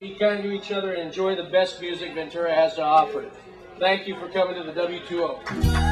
Be kind to each other and enjoy the best music Ventura has to offer. Thank you for coming to the W2O.